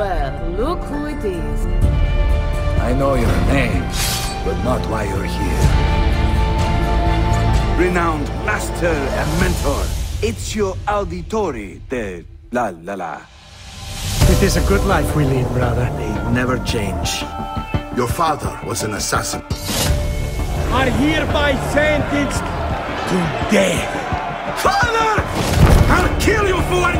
Well, look who it is. I know your name, but not why you're here. Renowned master and mentor, Ezio Auditore de La La La. It is a good life we lead, brother. They never change. Your father was an assassin. Are hereby sentenced To death! Father! I'll kill you for what you've done!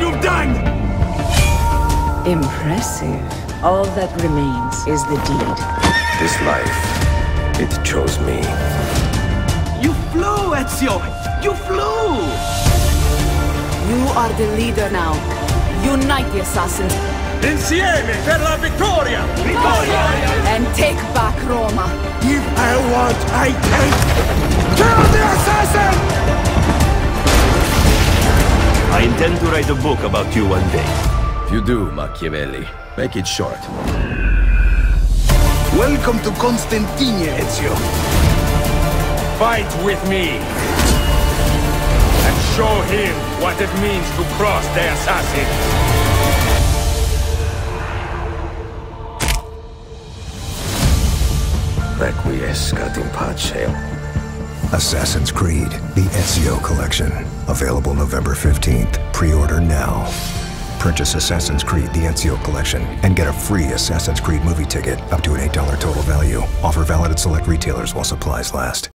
Impressive. All that remains is the deed. This life, it chose me. You flew, Ezio! You flew! You are the leader now. Unite the assassins Insieme per la vittoria! and take back Roma. If I want, I can! Kill the assassin! I intend to write a book about you one day. If you do, Machiavelli, make it short. Welcome to Constantinople, Ezio. Fight with me! And show him what it means to cross the assassin! Requiescat in pace. Assassin's Creed, the Ezio Collection. Available November 15th. Pre-order now. Purchase Assassin's Creed, the Ezio Collection, and get a free Assassin's Creed movie ticket up to an $8 total value. Offer valid at select retailers while supplies last.